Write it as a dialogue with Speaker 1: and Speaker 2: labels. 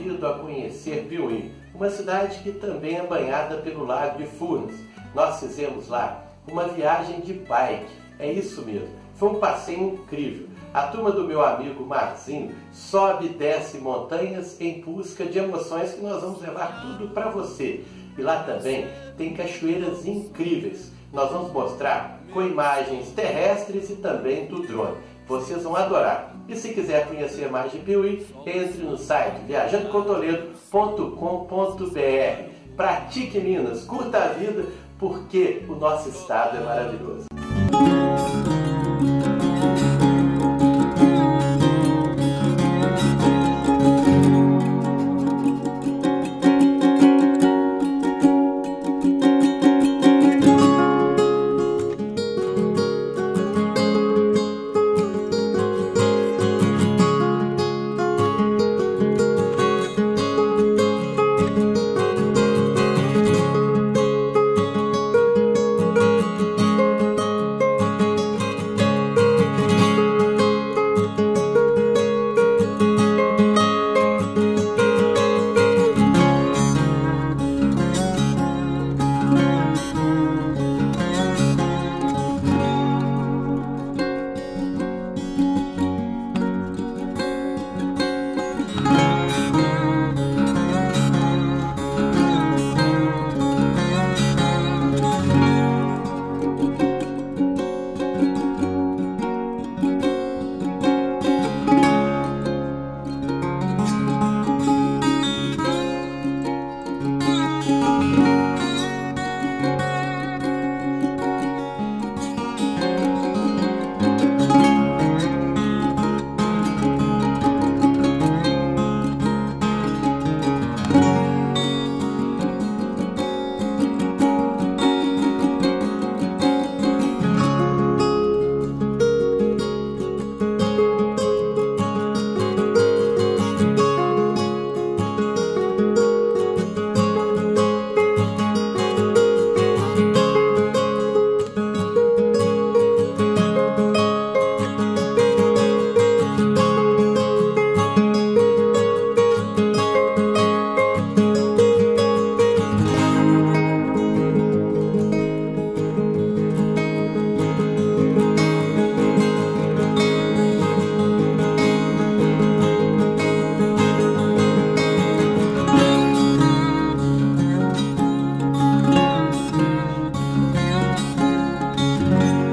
Speaker 1: convido a conhecer Piuí, uma cidade que também é banhada pelo Lago de Furnas. Nós fizemos lá uma viagem de bike, é isso mesmo. Foi um passeio incrível. A turma do meu amigo Marzinho sobe e desce montanhas em busca de emoções que nós vamos levar tudo para você. E lá também tem cachoeiras incríveis. Nós vamos mostrar com imagens terrestres e também do drone. Vocês vão adorar. E se quiser conhecer mais de Piuí, entre no site viajandocontoledo.com.br. Pratique Minas, curta a vida, porque o nosso estado é maravilhoso.